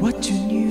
what you knew.